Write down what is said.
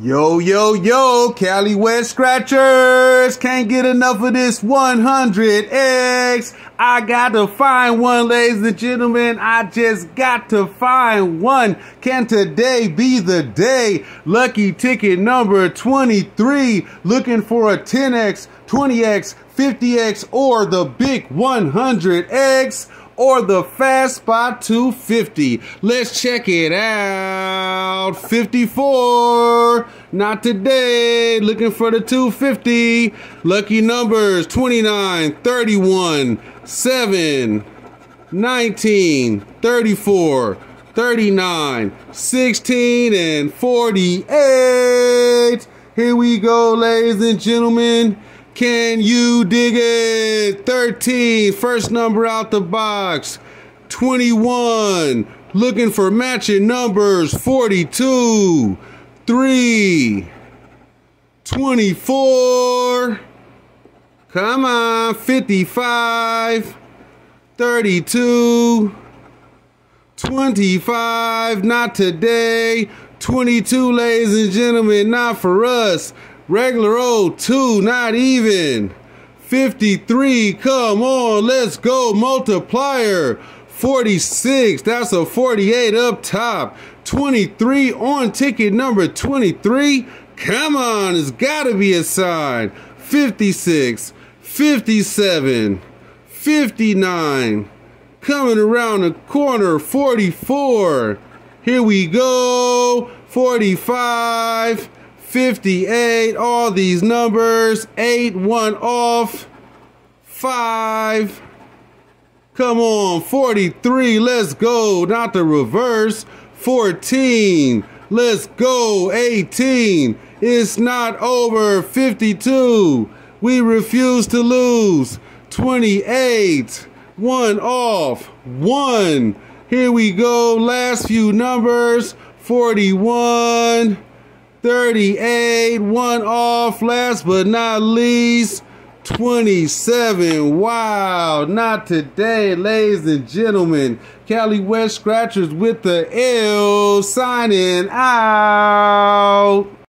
Yo, yo, yo, Cali West Scratchers. Can't get enough of this 100X. I got to find one, ladies and gentlemen. I just got to find one. Can today be the day? Lucky ticket number 23. Looking for a 10X, 20X, 50X, or the big 100X or the Fast Spot 250. Let's check it out. 54. Not today. Looking for the 250. Lucky numbers 29, 31, 7, 19, 34. 39, 16, and 48. Here we go, ladies and gentlemen. Can you dig it? 13, first number out the box. 21, looking for matching numbers. 42, 3, 24, come on, 55, 32, 25, not today. 22, ladies and gentlemen, not for us. Regular old 2, not even. 53, come on, let's go. Multiplier. 46, that's a 48 up top. 23 on ticket number 23. Come on, it's gotta be a sign. 56, 57, 59. Coming around the corner, 44. Here we go. 45. 58, all these numbers, 8, 1 off, 5, come on, 43, let's go, not the reverse, 14, let's go, 18, it's not over, 52, we refuse to lose, 28, 1 off, 1, here we go, last few numbers, 41, 38, one off, last but not least, 27. Wow, not today, ladies and gentlemen. Cali West Scratchers with the L signing out.